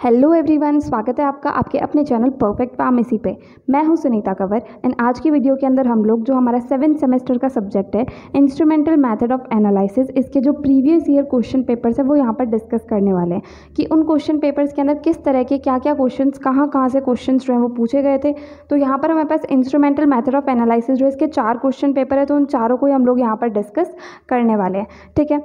Hello everyone स्वागत है आपका आपके अपने चैनल परफेक्ट फार्मेसी पे। मैं हूँ सुनीता कंवर एंड आज की वीडियो के अंदर हम लोग जो हमारा सेवन सेमेस्टर का सब्जेक्ट है इंस्ट्रूमेंटल मेथड ऑफ़ एनालिसिस इसके जो प्रीवियस ईयर क्वेश्चन पेपर्स है, वो यहाँ पर डिस्कस करने वाले हैं कि उन क्वेश्चन पेपर्स के अंदर किस तरह के क्या क्या क्वेश्चन कहाँ कहाँ से क्वेश्चन जो हैं वो पूछे गए थे। तो यहाँ पर हमारे पास इंस्ट्रूमेंटल मैथड ऑफ़ एनालिसिस जो इसके चार क्वेश्चन पेपर है तो उन चारों को ही हम लोग यहाँ पर डिस्कस करने वाले हैं। ठीक है?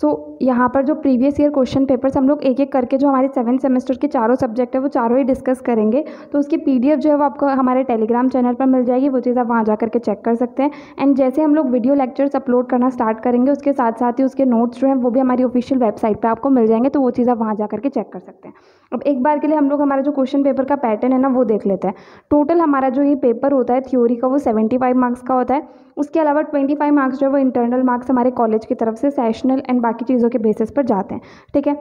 सो so, यहाँ पर जो प्रीवियस ईयर क्वेश्चन पेपर्स हम लोग एक एक करके जो हमारे सेवन सेमेस्टर के चारों सब्जेक्ट है वो चारों ही डिस्कस करेंगे। तो उसकी पीडीएफ जो है वो आपको हमारे टेलीग्राम चैनल पर मिल जाएगी वो चीज़ आप वहाँ जा करके चेक कर सकते हैं। एंड जैसे हम लोग वीडियो लेक्चर्स अपलोड करना स्टार्ट करेंगे उसके साथ साथ ही उसके नोट्स जो हैं वो भी हमारी ऑफिशियल वेबसाइट पर आपको मिल जाएँगे तो वो चीज़ आप वहाँ जा करके चेक कर सकते हैं। अब एक बार के लिए हम लोग हमारा जो क्वेश्चन पेपर का पैटर्न है ना वो देख लेते हैं। टोटल हमारा जो ये पेपर होता है थ्योरी का वो सेवेंटी फाइव मार्क्स का होता है। उसके अलावा ट्वेंटी फाइव मार्क्स जो है वो इंटरनल मार्क्स हमारे कॉलेज की तरफ़ से सेशनल एंड बाकी चीज़ों के बेसिस पर जाते हैं, ठीक है?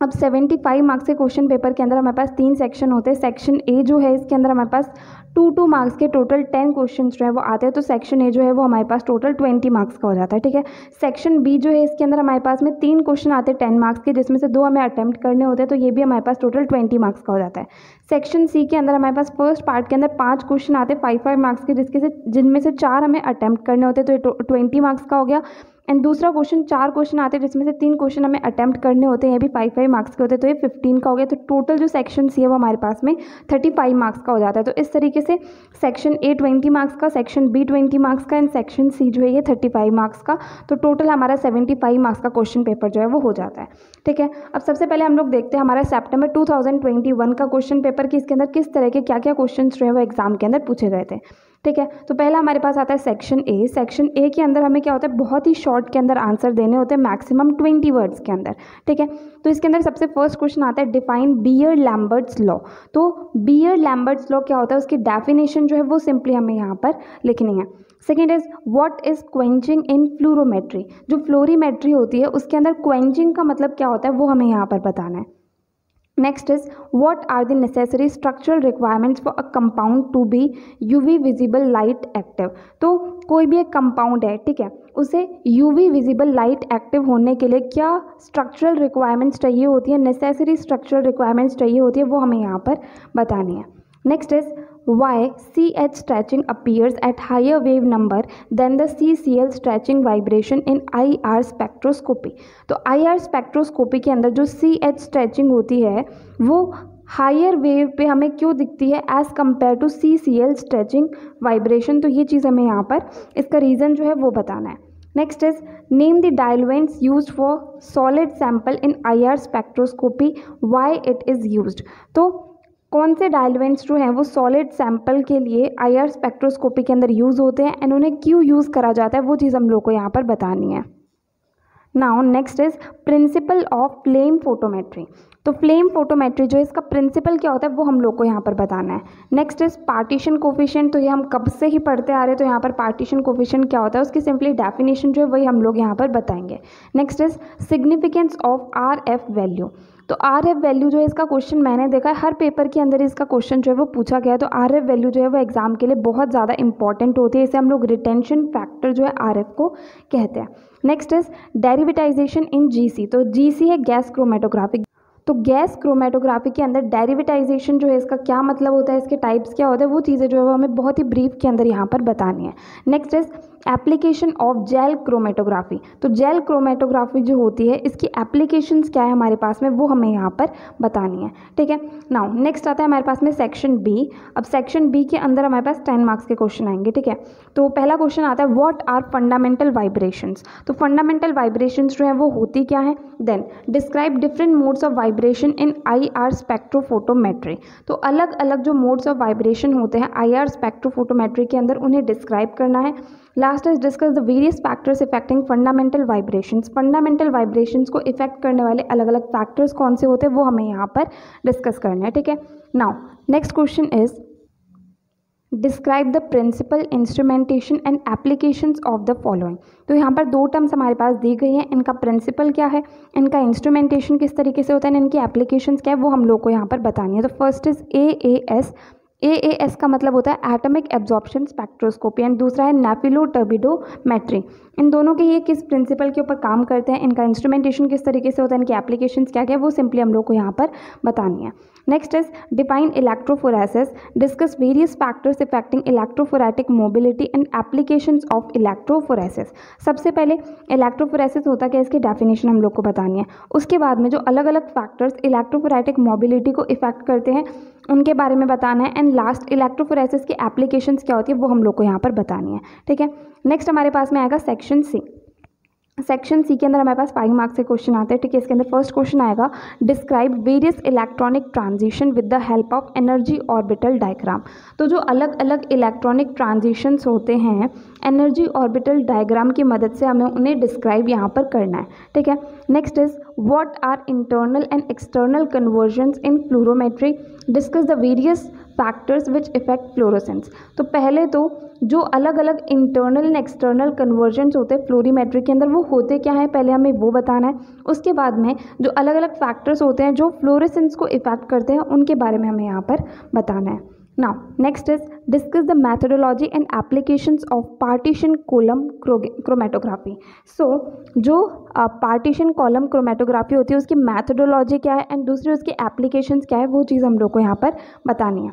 अब 75 मार्क्स के क्वेश्चन पेपर के अंदर हमारे पास तीन सेक्शन होते हैं। सेक्शन ए जो है, इसके अंदर हमारे पास टू टू मार्क्स के टोटल टेन क्वेश्चन जो है, वो आते हैं। तो सेक्शन ए जो है, वो हमारे पास टोटल ट्वेंटी मार्क्स का हो जाता है, ठीक है? सेक्शन बी जो है, इसके अंदर हमारे पास में तीन क्वेश्चन आते हैं टेन मार्क्स के, जिसमें से दो हमें अटैम्प्ट करने होते हैं तो ये भी हमारे पास टोटल ट्वेंटी मार्क्स का हो जाता है। सेक्शन सी के अंदर हमारे पास फ़र्स्ट पार्ट के अंदर पाँच क्वेश्चन आते हैं फाइव फाइव मार्क्स के, जिसके से, जिनमें से चार हमें अटैम्प्ट करने होते हैं तो ट्वेंटी मार्क्स का हो गया। एंड दूसरा क्वेश्चन चार क्वेश्चन आते हैं जिसमें से तीन क्वेश्चन हमें अटैम्प्ट करने होते हैं, ये भी फाइव फाइव मार्क्स के होते हैं तो ये फिफ्टीन का हो गया। तो टोटल जो सेक्शन सी है वो हमारे पास में थर्टी फाइव मार्क्स का हो जाता है। तो इस तरीके से सेक्शन ए ट्वेंटी मार्क्स का सेक्शन बी ट्वेंटी मार्क्स का एंड सेक्शन सी जो है ये थर्टी फाइव मार्क्स का। तो टोटल हमारा सेवेंटी फाइव मार्क्स का क्वेश्चन पेपर जो है वो हो जाता है। ठीक है? अब सबसे पहले हम लोग देखते हैं हमारा September two thousand twenty one का क्वेश्चन पेपर कि इसके अंदर किस तरह के क्या क्या क्वेश्चन जो है वो एग्ज़ाम के अंदर पूछे गए थे। ठीक है? तो पहला हमारे पास आता है सेक्शन ए सेक्शन ए के अंदर हमें क्या होता है? बहुत ही शॉर्ट के अंदर आंसर देने होते हैं मैक्सिमम ट्वेंटी वर्ड्स के अंदर, ठीक है? तो इसके अंदर सबसे फ़र्स्ट क्वेश्चन आता है डिफाइन बियर लैम्बर्ट्स लॉ तो बियर लैम्बर्ट्स लॉ क्या होता है? उसकी डेफिनेशन जो है वो सिंपली हमें यहाँ पर लिखनी है। Second is what is quenching in fluorometry जो फ्लोरीमेट्री होती है, उसके अंदर क्वेंचिंग का मतलब क्या होता है, वो हमें यहाँ पर बताना है। Next is what are the necessary structural requirements for a compound to be UV visible light active तो कोई भी एक कंपाउंड है, ठीक है? उसे यूवी विजिबल लाइट एक्टिव होने के लिए क्या स्ट्रक्चरल रिक्वायरमेंट्स चाहिए होती है? नेसेसरी स्ट्रक्चरल रिक्वायरमेंट्स चाहिए होती है, वो हमें यहाँ पर बतानी है। Next is why CH stretching appears at higher wave number than the CCl stretching vibration in IR spectroscopy? तो IR spectroscopy के अंदर जो CH stretching होती है, वो हायर वेव पे हमें क्यों दिखती है as compare to C C L stretching vibration तो ये चीज़ हमें यहाँ पर इसका रीज़न जो है वो बताना है। Next is name the diluents use for solid sample in I R spectroscopy why it is use तो कौन से डायलवेंट्स जो हैं वो सॉलिड सैंपल के लिए आईआर स्पेक्ट्रोस्कोपी के अंदर यूज़ होते हैं एंड उन्हें क्यों यूज़ करा जाता है वो चीज़ हम लोग को यहाँ पर बतानी है। Now next is principle of flame photometry तो फ्लेम फोटोमेट्री जो इसका प्रिंसिपल क्या होता है, वो हम लोग को यहाँ पर बताना है। नेक्स्ट इज़ पार्टीशन कोफिशियंट तो ये हम कब से ही पढ़ते आ रहे हैं तो यहाँ पर पार्टीशन कोफिशियंट क्या होता है, उसकी सिंपली डेफिनेशन जो है, वही हम लोग यहाँ पर बताएँगे। Next is significance of R F value तो आर एफ़ वैल्यू जो है, इसका क्वेश्चन मैंने देखा है, हर पेपर के अंदर इसका क्वेश्चन जो है, वो पूछा गया है। तो आर एफ़ वैल्यू जो है, वो एग्ज़ाम के लिए बहुत ज़्यादा इंपॉर्टेंट होती है, इसे हम लोग रिटेंशन फैक्टर जो है आर एफ़ को कहते हैं। नेक्स्ट इज़ डेरिविटाइजेशन इन जी सी तो जी सी है गैस क्रोमेटोग्राफिक तो गैस क्रोमेटोग्राफी के अंदर डेरिविटाइजेशन जो है, इसका क्या मतलब होता है, इसके टाइप्स क्या होते हैं, वो चीज़ें जो है वो हमें बहुत ही ब्रीफ के अंदर यहाँ पर बतानी है। Next is application of gel chromatography तो जेल क्रोमेटोग्राफी जो होती है, इसकी एप्लीकेशंस क्या है हमारे पास में, वो हमें यहाँ पर बतानी है। ठीक है? नाउ नेक्स्ट आता है हमारे पास में सेक्शन बी अब सेक्शन बी के अंदर हमारे पास टेन मार्क्स के क्वेश्चन आएँगे, ठीक है? तो पहला क्वेश्चन आता है व्हाट आर फंडामेंटल वाइब्रेशंस तो फंडामेंटल वाइब्रेशंस जो है, वो होती क्या है? Then describe different modes of vibration in I R spectrophotometry तो अलग अलग जो मोड्स ऑफ़ वाइब्रेशन होते हैं आई आर स्पेक्ट्रोफोटोमेट्री के अंदर उन्हें डिस्क्राइब करना है। Last is discuss the various factors affecting fundamental vibrations fundamental vibrations को इफ़ेक्ट करने वाले अलग अलग फैक्टर्स कौन से होते हैं, वो हमें यहाँ पर डिस्कस करना है, ठीक है? Now next question is describe the principle instrumentation and application of the following तो यहाँ पर दो टर्म्स हमारे पास दी गई हैं। इनका प्रिंसिपल क्या है? इनका इंस्ट्रूमेंटेशन किस तरीके से होता है? इनकी एप्लीकेशन क्या है? वो हम लोग को यहाँ पर बतानी है। तो first is A A S S का मतलब होता है एटमिक एब्जॉर्प्शन स्पेक्ट्रोस्कोपी एंड दूसरा है नेफिलो टर्बिडोमेट्री इन दोनों के ये किस प्रिंसिपल के ऊपर काम करते हैं? इनका इंस्ट्रूमेंटेशन किस तरीके से होता है? इनके एप्लीकेशंस क्या क्या है? वो सिंपली हम लोग को यहाँ पर बतानी है. Next is define electrophoresis discuss various factors affecting electrophoretic mobility and application of electrophoresis सबसे पहले इलेक्ट्रोफोरेसिस होता क्या इसकी डेफिनेशन हम लोग को बतानी है. उसके बाद में जो अलग अलग फैक्टर्स इलेक्ट्रोफोरेटिक मोबिलिटी को इफ़ेक्ट करते हैं, उनके बारे में बताना है एंड लास्ट इलेक्ट्रोफोरेसिस की एप्लीकेशंस क्या होती है, वो हम लोग को यहाँ पर बतानी है। ठीक है? नेक्स्ट हमारे पास में आएगा सेक्शन सी सेक्शन सी के अंदर हमारे पास फाइव मार्क्स के क्वेश्चन आते हैं। ठीक है, इसके अंदर फ़र्स्ट क्वेश्चन आएगा describe various electronic transition with the help of energy orbital diagram तो जो अलग अलग इलेक्ट्रॉनिक ट्रांजिशंस होते हैं एनर्जी ऑर्बिटल डायग्राम की मदद से हमें उन्हें डिस्क्राइब यहाँ पर करना है। ठीक है? Next is what are internal and external conversions in fluorometry discuss the various factors which affect fluorescence तो पहले तो जो अलग अलग इंटरनल एंड एक्सटर्नल कन्वर्जेंट्स होते हैं फ्लोरीमेट्री के अंदर, वो होते क्या हैं? पहले हमें वो बताना है। उसके बाद में जो अलग अलग फैक्टर्स होते हैं जो फ्लोरेसेंस को इफ़ेक्ट करते हैं, उनके बारे में हमें यहाँ पर बताना है। Now next is discuss the methodology and applications of partition column chromatography so जो पार्टीशन कॉलम क्रोमेटोग्राफी होती है, उसकी मैथडोलॉजी क्या है एंड दूसरी उसकी एप्लीकेशंस क्या है, वो चीज़ हम लोग को यहाँ पर बतानी है।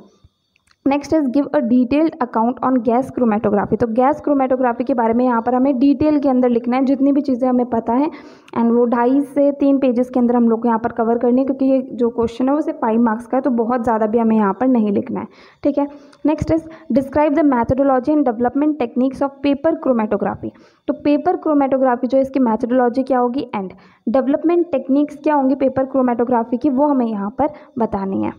Next is give a detailed account on gas chromatography तो गैस क्रोमेटोग्राफी के बारे में यहाँ पर हमें डिटेल के अंदर लिखना है, जितनी भी चीज़ें हमें पता है एंड वो ढाई से तीन पेजेस के अंदर हम लोग को यहाँ पर कवर करनी है, क्योंकि ये जो क्वेश्चन है वो सिर्फ़ फाइव मार्क्स का है तो बहुत ज़्यादा भी हमें यहाँ पर नहीं लिखना है। ठीक है? Next is describe the methodology and development techniques of paper chromatography तो पेपर क्रोमेटोग्राफी जो इसकी मैथडोलॉजी क्या होगी? एंड डेवलपमेंट टेक्निक्स क्या होंगी पेपर क्रोमेटोग्राफी की, वो हमें यहाँ पर बतानी है।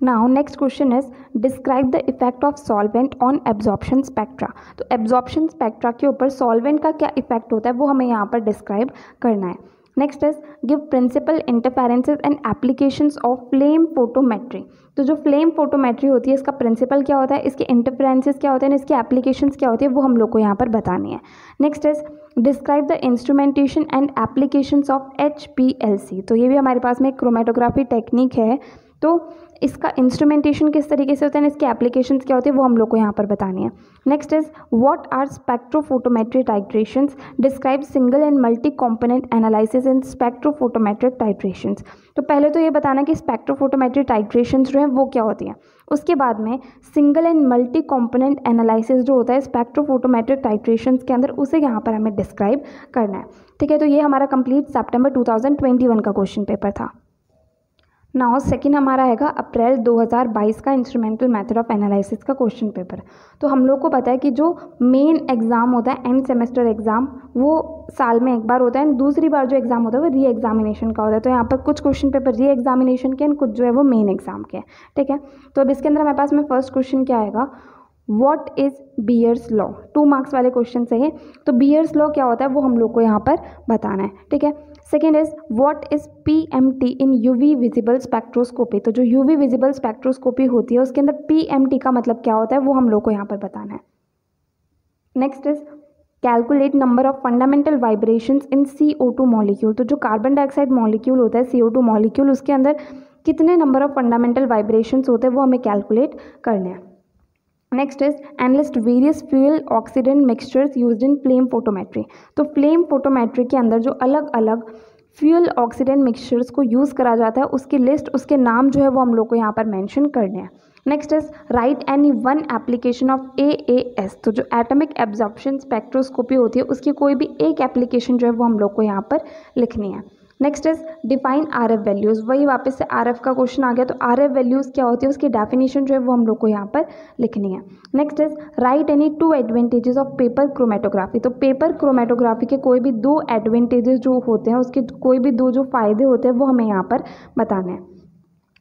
Now next question is describe the effect of solvent on absorption spectra तो एब्जॉर्प्शन स्पेक्ट्रा के ऊपर सॉल्वेंट का क्या इफ़ेक्ट होता है, वो हमें यहाँ पर डिस्क्राइब करना है। Next is give principle interferences and applications of flame photometry तो जो फ्लेम फोटोमेट्री होती है, इसका प्रिंसिपल क्या होता है, इसके इंटरफेरेंसेज क्या होते हैं, इसके एप्लीकेशंस क्या होती है, वो हम लोग को यहाँ पर बतानी है। Next is describe the instrumentation and applications of H P L C तो ये भी हमारे पास में क्रोमेटोग्राफी टेक्निक है। तो इसका इंस्ट्रूमेंटेशन किस तरीके से होता है, इसके एप्लीकेशंस क्या होते हैं, वो हम लोग को यहाँ पर बतानी है। Next is what are spectrophotometry titrations describe single and multi component analysis in spectrophotometric titrations तो पहले तो ये बताना कि स्पेक्ट्रोफोटोमेट्री टाइट्रेशंस जो हैं, वो क्या होती हैं। उसके बाद में single and multi component analysis जो होता है स्पेक्ट्रोफोटोमेट्रिक टाइट्रेशंस के अंदर, उसे यहाँ पर हमें डिस्क्राइब करना है। ठीक है तो ये हमारा कंप्लीट सेप्टेम्बर टू का क्वेश्चन पेपर था। नाउ सेकंड हमारा आएगा अप्रैल 2022 का इंस्ट्रूमेंटल मेथड ऑफ़ एनालिसिस का क्वेश्चन पेपर तो हम लोग को पता है कि जो मेन एग्ज़ाम होता है एंड सेमेस्टर एग्ज़ाम वो साल में एक बार होता है एंड दूसरी बार जो एग्ज़ाम होता है, वो री एग्जामिनेशन का होता है। तो यहाँ पर कुछ क्वेश्चन पेपर री एग्जामिनेशन के एंड कुछ जो है वो मेन एग्ज़ाम के हैं, ठीक है? तो अब इसके अंदर हमारे पास में फ़र्स्ट क्वेश्चन क्या आएगा? What is Beer's law two marks वाले क्वेश्चन से है तो बियर्स लॉ क्या होता है, वो हम लोग को यहाँ पर बताना है, ठीक है? Second is what is P M T in U V visible spectroscopy तो जो यू वी विजिबल स्पेक्ट्रोस्कोपी होती है, उसके अंदर पी एम टी का मतलब क्या होता है, वो हम लोग को यहाँ पर बताना है। Next is calculate number of fundamental vibrations in C O two molecule तो जो कार्बन डाइऑक्साइड मॉलिक्यूल होता है सी ओ टू मॉलिक्यूल उसके अंदर कितने नंबर ऑफ़ फंडामेंटल वाइब्रेशंस होते हैं, वो हमें कैलकुलेट करने हैं। Next is enlist various fuel oxidant mixtures use in flame photometry तो फ्लेम फोटोमेट्री के अंदर जो अलग अलग फ्यूल ऑक्सीडेंट मिक्सचर्स को यूज़ करा जाता है, उसकी लिस्ट उसके नाम जो है वो हम लोग को यहाँ पर मेंशन करने हैं। Next is write any one application of A A S तो जो एटमिक एब्जॉर्प्शन स्पेक्ट्रोस्कोपी होती है, उसकी कोई भी एक एप्लीकेशन जो है वो हम लोग को यहाँ पर लिखनी है। Next is define R F values वही वापस से आर एफ़ का क्वेश्चन आ गया तो आर एफ़ वैल्यूज़ क्या होती है? उसकी डेफिनेशन जो है वो हम लोग को यहाँ पर लिखनी है। Next is write any two advantages of paper chromatography तो पेपर क्रोमेटोग्राफी के कोई भी दो एडवांटेजेस जो होते हैं, उसके कोई भी दो जो फ़ायदे होते हैं, वो हमें यहाँ पर बताने हैं।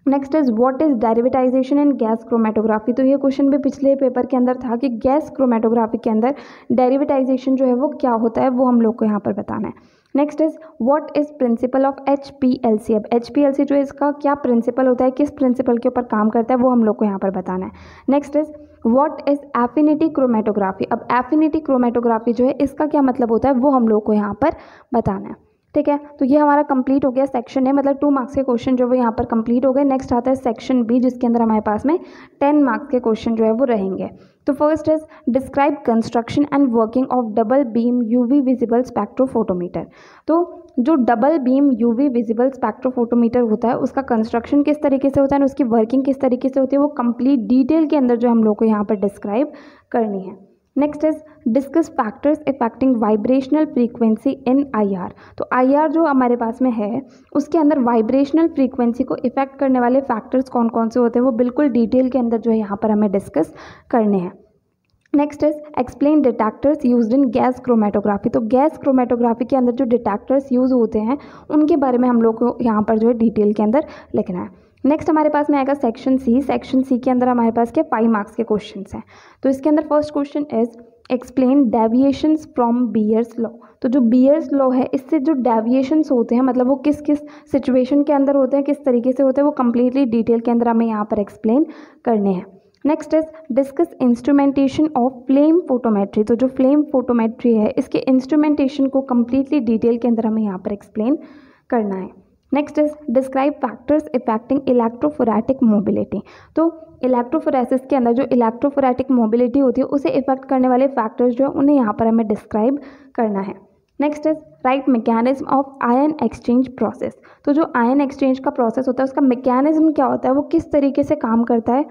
Next is what is derivatization in gas chromatography तो ये क्वेश्चन भी पिछले पेपर के अंदर था कि गैस क्रोमेटोग्राफी के अंदर डेरिवेटाइजेशन जो है वो क्या होता है, वो हम लोग को यहाँ पर बताना है। Next is what is principle of H P L C अब एच पी एल सी जो इसका क्या प्रिंसिपल होता है, किस प्रिंसिपल के ऊपर काम करता है, वो हम लोग को यहाँ पर बताना है। Next is what is affinity chromatography अब एफिनिटी क्रोमेटोग्राफी जो है, इसका क्या मतलब होता है, वो हम लोग को यहाँ पर बताना है। ठीक है? तो ये हमारा कंप्लीट हो गया सेक्शन है मतलब टू मार्क्स के क्वेश्चन जो वो यहाँ पर कंप्लीट हो गए। नेक्स्ट आता है सेक्शन बी जिसके अंदर हमारे पास में टेन मार्क्स के क्वेश्चन जो है वो रहेंगे। तो first is describe construction and working of double beam UV visible spectrophotometer तो जो double beam UV visible spectrophotometer होता है, उसका कंस्ट्रक्शन किस तरीके से होता है और उसकी वर्किंग किस तरीके से होती है, वो कंप्लीट डिटेल के अंदर जो हम लोग को यहाँ पर डिस्क्राइब करनी है। Next is discuss factors affecting vibrational frequency in IR तो आईआर जो हमारे पास में है, उसके अंदर वाइब्रेशनल फ्रीक्वेंसी को इफ़ेक्ट करने वाले फैक्टर्स कौन कौन से होते हैं, वो बिल्कुल डिटेल के अंदर जो है यहाँ पर हमें डिस्कस करने हैं। Next is explain detectors use in gas chromatography तो गैस क्रोमेटोग्राफी के अंदर जो डिटेक्टर्स यूज़ होते हैं, उनके बारे में हम लोग को यहाँ पर जो है डिटेल के अंदर लिखना है। नेक्स्ट हमारे पास में आएगा सेक्शन सी सेक्शन सी के अंदर हमारे पास के फाइव मार्क्स के क्वेश्चन हैं। तो इसके अंदर first question is explain deviations from Beer's law तो जो बियर्स लॉ है, इससे जो डेविएशंस होते हैं मतलब वो किस किस सिचुएशन के अंदर होते हैं, किस तरीके से होते हैं, वो कम्प्लीटली डिटेल के अंदर हमें यहाँ पर एक्सप्लेन करने हैं। Next is discuss instrumentation of flame photometry तो जो फ्लेम फोटोमेट्री है, इसके इंस्ट्रूमेंटेशन को कम्प्लीटली डिटेल के अंदर हमें यहाँ पर एक्सप्लेन करना है। Next is describe factors affecting electrophoretic mobility तो इलेक्ट्रोफोरेसिस के अंदर जो इलेक्ट्रोफोरेटिक मोबिलिटी होती है, उसे इफ़ेक्ट करने वाले फैक्टर्स जो है, उन्हें यहाँ पर हमें डिस्क्राइब करना है। Next is write mechanism of ion exchange process तो जो आयन एक्सचेंज का प्रोसेस होता है, उसका मैकेनिज्म क्या होता है, वो किस तरीके से काम करता है,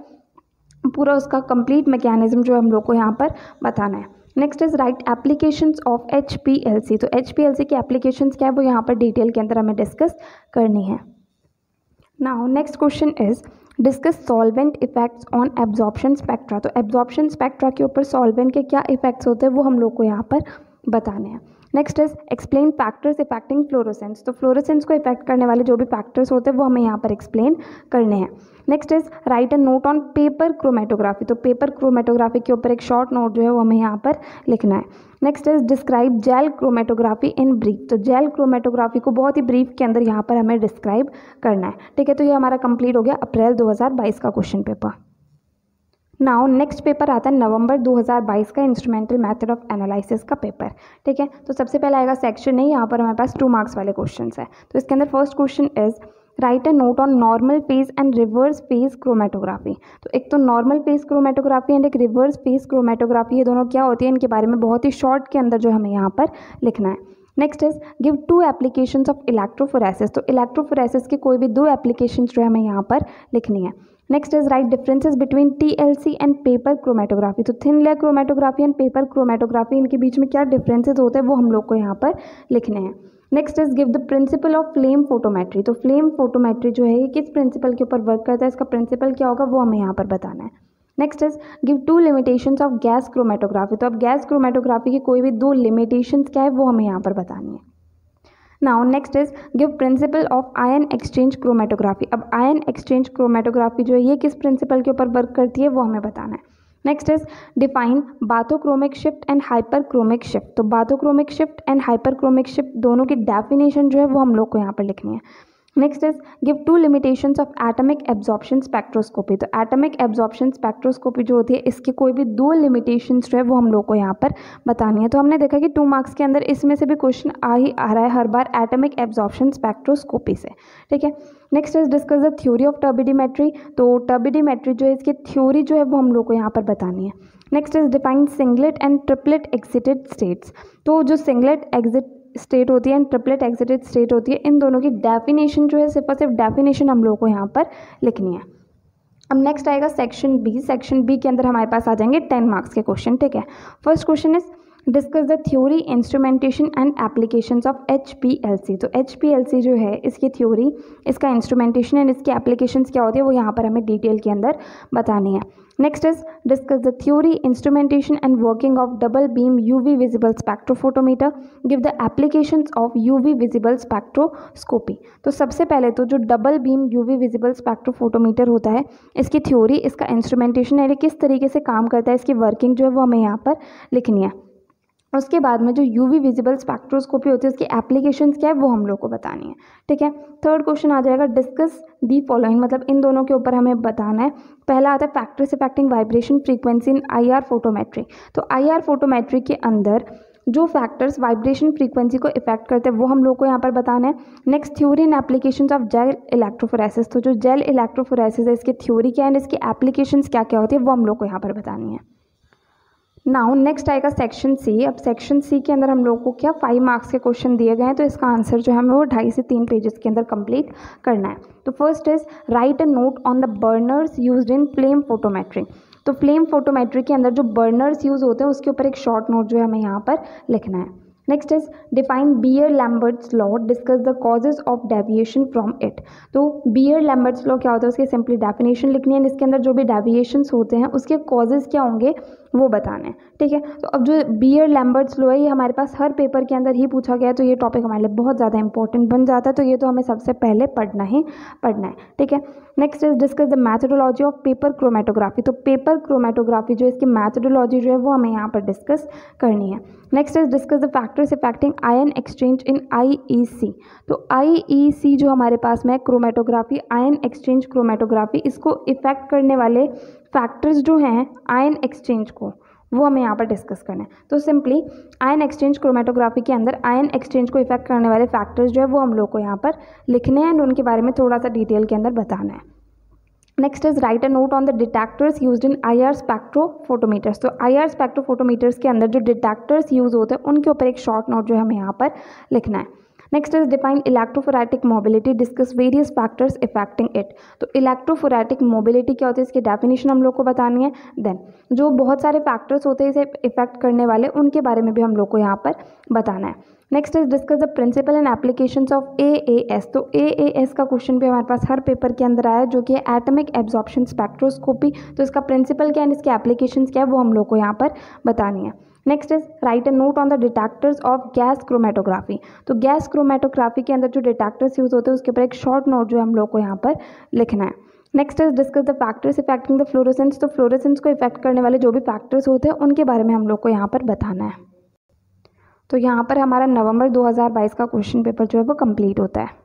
पूरा उसका कंप्लीट मैकेनिज्म जो हम लोग को यहाँ पर बताना है। Next is write application of H P L C तो एच पी एल सी की एप्लीकेशन क्या है? वो यहाँ पर डिटेल के अंदर हमें डिस्कस करनी है। Now next question is discuss solvent effects on absorption spectra तो एब्जॉर्प्शन स्पेक्ट्रा के ऊपर सॉल्वेंट के क्या इफेक्ट्स होते हैं, वो हम लोग को यहाँ पर बताने हैं। Next is explain factors affecting fluorescence तो फ्लोरोसेंस को इफ़ेक्ट करने वाले जो भी फैक्टर्स होते हैं, वो हमें यहाँ पर एक्सप्लेन करने हैं। Next is write a note on paper chromatography तो पेपर क्रोमेटोग्राफी के ऊपर एक शॉर्ट नोट जो है, वो हमें यहाँ पर लिखना है। Next is describe gel chromatography in brief तो जेल क्रोमेटोग्राफी को बहुत ही ब्रीफ के अंदर यहाँ पर हमें डिस्क्राइब करना है। ठीक है तो ये हमारा कंप्लीट हो गया अप्रैल 2022 का question paper now next paper आता है नवंबर 2022 का इंस्ट्रूमेंटल मेथड ऑफ़ एनालिसिस का पेपर ठीक है? तो सबसे पहले आएगा सेक्शन नहीं यहाँ पर हमारे पास टू मार्क्स वाले क्वेश्चन है। तो इसके अंदर first question is write a note on normal phase and reverse phase chromatography तो एक तो नॉर्मल फ़ेज़ क्रोमेटोग्राफी एंड एक रिवर्स फ़ेज़ क्रोमेटोग्राफी ये दोनों क्या होती है? इनके बारे में बहुत ही शॉर्ट के अंदर जो हमें यहाँ पर लिखना है। Next is give two application of electrophoresis तो इलेक्ट्रोफोरेसिस की कोई भी दो एप्लीकेशन जो है हमें यहाँ पर लिखनी है। Next is write differences between T L C and paper chromatography तो thin layer chromatography and paper chromatography इनके बीच में क्या डिफरेंसेस होते हैं, वो हम लोग को यहाँ पर लिखने हैं। Next is give the principle of flame photometry तो फ्लेम फोटोमेट्री जो है, ये किस प्रिंसिपल के ऊपर वर्क करता है, इसका प्रिंसिपल क्या होगा, वो हमें यहाँ पर बताना है। Next is give two limitations of gas chromatography तो अब गैस क्रोमेटोग्राफी की कोई भी दो लिमिटेशंस क्या है, वो हमें यहाँ पर बतानी है। Now next is give principle of ion exchange chromatography अब आयन एक्सचेंज क्रोमेटोग्राफी जो है, ये किस प्रिंसिपल के ऊपर वर्क करती है, वो हमें बताना है। Next is define bathochromic shift and hyperchromic shift तो bathochromic shift and hyperchromic shift दोनों की डेफिनेशन जो है, वो हम लोग को यहाँ पर लिखनी है। Next is give two limitations of atomic absorption spectroscopy तो एटमिक एब्जॉर्प्शन स्पेक्ट्रोस्कोपी जो होती है, इसकी कोई भी दो लिमिटेशंस जो है, वो हम लोग को यहाँ पर बतानी है। तो हमने देखा कि टू मार्क्स के अंदर इसमें से भी क्वेश्चन आ ही, आ रहा है हर बार एटमिक एब्जॉर्प्शन स्पेक्ट्रोस्कोपी से। ठीक है? Next is discuss the theory of turbidimetry तो टर्बिडीमेट्री जो है, इसकी थ्योरी जो है, वो हम लोग को यहाँ पर बतानी है। Next is define singlet and triplet excited states तो जो सिंगलेट एग्जिट स्टेट होती है एंड ट्रिपलेट एग्जिटेड स्टेट होती है। इन दोनों की डेफिनेशन जो है, सिर्फ़ और सिर्फ़ डेफिनेशन हम लोगों को यहाँ पर लिखनी है। अब नेक्स्ट आएगा सेक्शन बी सेक्शन बी के अंदर हमारे पास आ जाएँगे टेन मार्क्स के क्वेश्चन ठीक है? First question is discuss the theory instrumentation and application of H P L C तो एच पी एल सी जो है, इसकी थ्योरी इसका इंस्ट्रूमेंटेशन एंड इसकी एप्लीकेशन क्या होती है, वो यहाँ पर हमें डिटेल के अंदर बतानी है। Next is discuss the theory instrumentation and working of double beam U V visible spectrophotometer give the application of U V visible spectroscopy तो सबसे पहले तो जो double beam U V visible spectrophotometer होता है, इसकी थ्योरी इसका इंस्ट्रूमेंटेशन यानी किस तरीके से काम करता है, इसकी वर्किंग जो है वो हमें यहाँ पर लिखनी है। उसके बाद में जो यू यूवी विजिबल स्पेक्ट्रोस्कोपी होती है, उसकी एप्लीकेशन क्या है, वो हम लोग को बतानी है। ठीक है? थर्ड क्वेश्चन आ जाएगा डिस्कस दी फॉलोइंग मतलब इन दोनों के ऊपर हमें बताना है। पहला आता है factors affecting vibration frequency in I R photometry तो आई आर फोटोमेट्री के अंदर जो फैक्टर्स वाइब्रेशन फ्रीक्वेंसी को इफ़ेक्ट करते हैं, वो हम लोग को यहाँ पर बताना है। Next theory in application of gel electrophoresis तो जो जेल इलेक्ट्रोफोरेसिस है, इसकी थ्योरी क्या है इसकी एप्लीकेशन क्या क्या होती है, वो हम लोग को यहाँ पर बतानी है। नाउ नेक्स्ट आएगा सेक्शन सी अब सेक्शन सी के अंदर हम लोग को क्या फाइव मार्क्स के क्वेश्चन दिए गए हैं तो इसका आंसर जो है हमें वो ढाई से तीन पेजेस के अंदर कंप्लीट करना है। तो first is write a note on the burners used in flame photometry तो फ्लेम फोटोमेट्री के अंदर जो बर्नर्स यूज़ होते हैं, उसके ऊपर एक शॉर्ट नोट जो है हमें यहाँ पर लिखना है। Next is define Beer Lambert's law discuss the causes of deviation from it तो बियर लैम्बर्ट्स लॉ क्या होता है, उसकी सिंपली डेफिनेशन लिखनी है इसके अंदर जो भी डेविएशंस होते हैं, उसके कॉजेज क्या होंगे वो बताना, ठीक है? तो अब जो बियर लैम्बर्ट्स लो है ये हमारे पास हर पेपर के अंदर ही पूछा गया है तो ये टॉपिक हमारे लिए बहुत ज़्यादा इंपॉर्टेंट बन जाता है तो ये तो हमें सबसे पहले पढ़ना ही पढ़ना है, ठीक है? Next is discuss the methodology of paper chromatography तो पेपर क्रोमेटोग्राफी जो इसकी मैथडोलॉजी जो है, वो हमें यहाँ पर डिस्कस करनी है। Next is discuss the factors affecting ion exchange in IEC तो आईईसी जो हमारे पास में क्रोमेटोग्राफी आयन एक्सचेंज क्रोमेटोग्राफी इसको इफ़ेक्ट करने वाले फैक्टर्स जो हैं आयन एक्सचेंज को, वो हमें यहाँ पर डिस्कस करना है। तो सिंपली आयन एक्सचेंज क्रोमेटोग्राफी के अंदर आयन एक्सचेंज को इफ़ेक्ट करने वाले फैक्टर्स जो है, वो हम लोग को यहाँ पर लिखने हैं एंड उनके बारे में थोड़ा सा डिटेल के अंदर बताना है। Next is write a note on the detectors use in I R spectrophotometers तो आई आर स्पेक्ट्रोफोटोमीटर्स के अंदर जो डिटेक्टर्स यूज़ होते हैं, उनके ऊपर एक शॉर्ट नोट जो है हमें यहाँ पर लिखना है। Next is define electrophoretic mobility discuss various factors affecting it तो इलेक्ट्रोफोरेटिक मोबिलिटी क्या होती है? इसकी डेफिनेशन हम लोग को बतानी है। देन जो बहुत सारे फैक्टर्स होते हैं, इसे इफ़ेक्ट करने वाले, उनके बारे में भी हम लोग को यहाँ पर बताना है। Next is discuss the principle and application of A A S तो ए ए एस का क्वेश्चन भी हमारे पास हर पेपर के अंदर आया जो कि एटमिक एब्जॉर्प्शन स्पेक्ट्रोस्कोपी तो इसका प्रिंसिपल क्या है? इसके एप्लीकेशन क्या है, वो हम लोग को यहाँ पर बतानी है। Next is write a note on the detectors of gas chromatography तो गैस क्रोमेटोग्राफी के अंदर जो डिटेक्टर्स यूज़ होते हैं, उसके ऊपर एक शॉर्ट नोट जो है हम लोग को यहाँ पर लिखना है। Next is discuss the factors affecting the fluorescence तो फ्लोरोसेंस को इफ़ेक्ट करने वाले जो भी फैक्टर्स होते हैं, उनके बारे में हम लोग को यहाँ पर बताना है। तो यहाँ पर हमारा नवंबर 2022 का क्वेश्चन पेपर जो है, वो कंप्लीट होता है।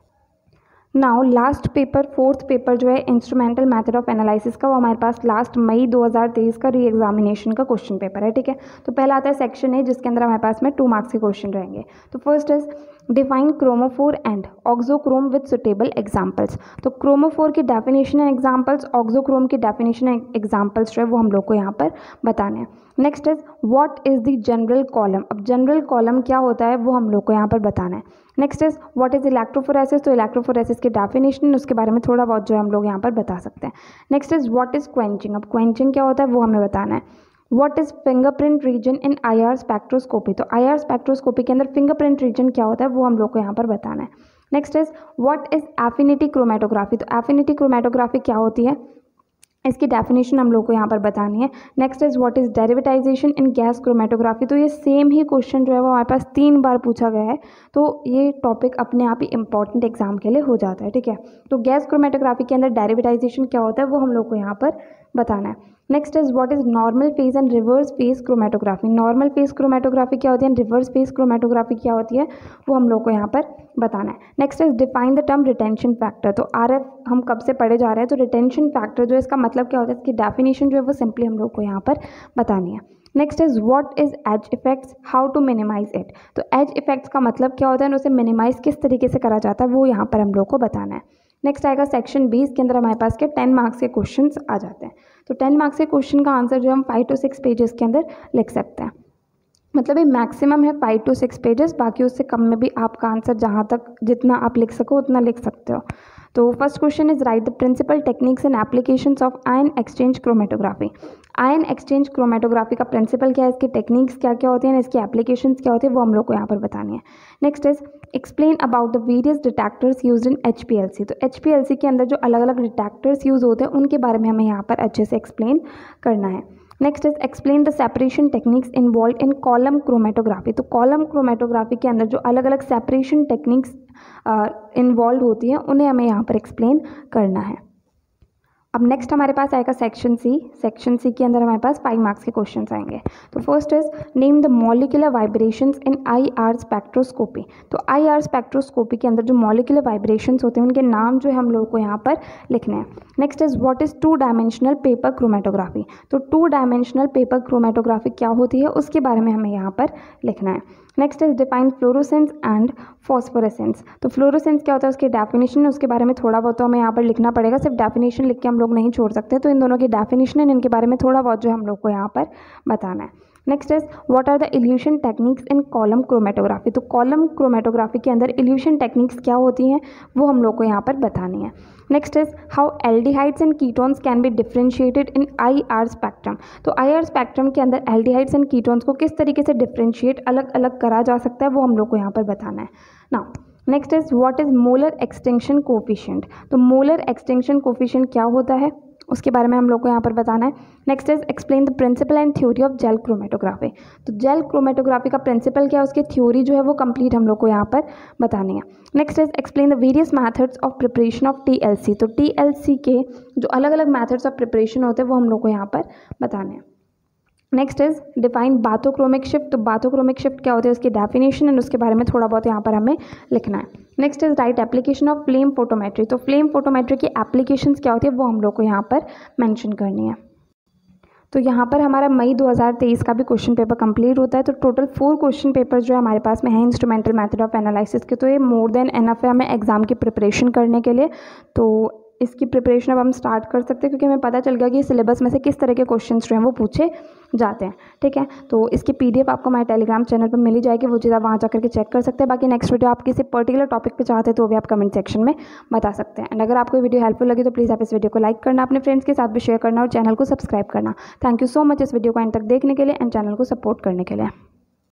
Now last paper fourth paper जो है इंस्ट्रूमेंटल मेथड ऑफ़ एनालिसिस का, वो हमारे पास लास्ट मई 2023 का री एग्जामिनेशन का क्वेश्चन पेपर है, ठीक है? तो पहला आता है सेक्शन है जिसके अंदर हमारे पास में टू मार्क्स के क्वेश्चन रहेंगे। तो first is define chromophore and auxochrome with suitable examples तो क्रोमोफोर की डेफिनेशन एंड एग्जाम्पल्स ऑक्जोक्रोम की डेफिनेशन एंड एग्जाम्पल्स जो है वो हम लोग को यहाँ पर बताने हैं। Next is what is the general column अब जनरल कॉलम क्या होता है वो हम लोग को यहाँ पर बताना है। Next is what is electrophoresis तो इलेक्ट्रोफोरेसिस की डेफिनेशन उसके बारे में थोड़ा बहुत जो है हम लोग यहाँ पर बता सकते हैं। Next is what is quenching अब क्वेंचिंग क्या होता है वो हमें बताना है। What is fingerprint region in I R spectroscopy तो आई आर स्पेक्ट्रोस्कोपी के अंदर फिंगरप्रिंट रीजन क्या होता है, वो हम लोग को यहाँ पर बताना है। Next is what is affinity chromatography तो एफिनिटी क्रोमेटोग्राफी क्या होती है? इसकी डेफिनेशन हम लोग को यहाँ पर बतानी है। Next is what is derivatization in gas chromatography तो ये सेम ही क्वेश्चन जो है, वो हमारे पास तीन बार पूछा गया है। तो ये टॉपिक अपने आप ही इंपॉर्टेंट एग्ज़ाम के लिए हो जाता है, ठीक है? तो गैस क्रोमेटोग्राफी के अंदर डेरिवेटाइजेशन क्या होता है, वो हम लोग को यहाँ पर बताना है। Next is what is normal phase and reverse phase chromatography normal phase chromatography क्या होती है? रिवर्स फ़ेज़ क्रोमेटोग्राफी क्या होती है? वो हम लोग को यहाँ पर बताना है। Next is define the term retention factor तो आर एफ़ हम कब से पढ़े जा रहे हैं? तो रिटेंशन फैक्टर जो इसका मतलब क्या होता है? इसकी डेफिनेशन जो है, वो सिंपली हम लोग को यहाँ पर बतानी है। Next is what is edge effects how to minimize it तो एज इफेक्ट्स का मतलब क्या होता है? उसे मिनिमाइज किस तरीके से करा जाता है? वो यहाँ पर हम लोग को बताना है। नेक्स्ट आएगा सेक्शन बी इसके अंदर हमारे पास के टेन मार्क्स के क्वेश्चन आ जाते हैं। तो टेन मार्क्स के क्वेश्चन का आंसर जो हम फाइव टू सिक्स पेजेस के अंदर लिख सकते हैं। मतलब ये मैक्सिमम है फाइव टू सिक्स पेजेस बाकी उससे कम में भी आपका आंसर जहाँ तक जितना आप लिख सको उतना लिख सकते हो। तो first question is write the principle techniques and application of ion exchange chromatography ion exchange chromatography का प्रिंसिपल क्या है? इसके टेक्निक्स क्या क्या होते हैं? इसकी एप्लीकेशन क्या होते हैं? वो हम लोग को यहाँ पर बतानी है। Next is explain about the various detectors use in HPLC तो एचपीएलसी के अंदर जो अलग अलग डिटेक्टर्स यूज़ होते हैं, उनके बारे में हमें यहाँ पर अच्छे से एक्सप्लेन करना है। Next is explain the separation techniques involve in column chromatography तो कॉलम क्रोमेटोग्राफी के अंदर जो अलग अलग सेपरेशन टेक्निक्स इन्वॉल्व होती हैं, उन्हें हमें यहाँ पर एक्सप्लेन करना है। अब नेक्स्ट हमारे पास आएगा सेक्शन सी सेक्शन सी के अंदर हमारे पास फाइव मार्क्स के क्वेश्चन आएँगे। तो first is name the molecular vibrations in I R spectroscopy तो आई आर स्पेक्ट्रोस्कोपी के अंदर जो मॉलिकुलर वाइब्रेशंस होते हैं, उनके नाम जो है हम लोगों को यहाँ पर लिखने हैं। Next is what is two dimensional paper chromatography तो टू डायमेंशनल पेपर क्रोमेटोग्राफी क्या होती है, उसके बारे में हमें यहाँ पर लिखना है। Next is define fluorescence and phosphorescence तो फ्लोरोसेंस क्या होता है? उसकी डेफिनेशन उसके बारे में थोड़ा बहुत तो हमें यहाँ पर लिखना पड़ेगा। सिर्फ़ डेफिनेशन लिख के हम लोग नहीं छोड़ सकते। तो इन दोनों की डेफिनेशन है। इनके बारे में थोड़ा बहुत जो हम लोग को यहाँ पर बताना है। Next is what are the elution techniques in column chromatography तो कॉलम क्रोमेटोग्राफी के अंदर इल्यूशन टेक्निक्स क्या होती हैं, वो हम लोग को यहाँ पर बतानी है। Next is how aldehydes and ketones can be differentiated in I R spectrum तो आई आर स्पेक्ट्रम के अंदर एल्डिहाइड्स एंड कीटोन्स को किस तरीके से डिफ्रेंशिएट अलग अलग करा जा सकता है, वो हम लोग को यहाँ पर बताना है। ना next is what is molar extension coefficient तो मोलर एक्सटेंशन कोफिशियंट क्या होता है? उसके बारे में हम लोग को यहाँ पर बताना है। Next is explain the principle and theory of gel chromatography तो जेल क्रोमेटोग्राफी का प्रिंसिपल क्या है? उसकी थ्योरी जो है वो कंप्लीट हम लोग को यहाँ पर बतानी है। Next is explain the various methods of preparation of TLC तो टीएलसी के जो अलग अलग मैथड्स ऑफ़ प्रिपरेशन होते हैं, वो हम लोग को यहाँ पर बताने हैं। Next is define bathochromic shift तो बाथोक्रोमिक शिफ्ट क्या होता है? उसकी डेफिनेशन एंड उसके बारे में थोड़ा बहुत यहाँ पर हमें लिखना है। Next is write application of flame photometry तो फ्लेम फोटोमेट्री की एप्लीकेशन क्या होती है, वो हम लोग को यहाँ पर मैंशन करनी है। तो यहाँ पर हमारा मई 2023 का भी क्वेश्चन पेपर कंप्लीट होता है। तो टोटल फोर क्वेश्चन पेपर जो है हमारे पास में है इंस्ट्रूमेंटल मेथड ऑफ़ एनालिसिस के। तो ये मोर देन एनफ है हमें एग्ज़ाम की प्रिपरेशन करने के लिए। तो इसकी प्रिपरेशन अब हम स्टार्ट कर सकते हैं, क्योंकि हमें पता चल गया कि सिलेबस में से किस तरह के क्वेश्चन जो हैं वो पूछे जाते हैं, ठीक है? तो इसकी पीडीएफ आपको हमारे टेलीग्राम चैनल पर मिली जाएगी, वो चीज़ आप वहाँ जाकर के चेक कर सकते हैं। बाकी नेक्स्ट वीडियो आप किसी पर्टिकुलर टॉपिक पे चाहते हैं तो वो भी आप कमेंट सेक्शन में बता सकते हैं। एंड अगर आपको वीडियो हेल्पफुल लगी तो प्लीज़ आप इस वीडियो को लाइक करना, अपने फ्रेंड्स के साथ भी शेयर करना और चैनल को सब्सक्राइब करना। थैंक यू सो मच इस वीडियो को एंड तक देखने के लिए एंड चैनल को सपोर्ट करने के लिए।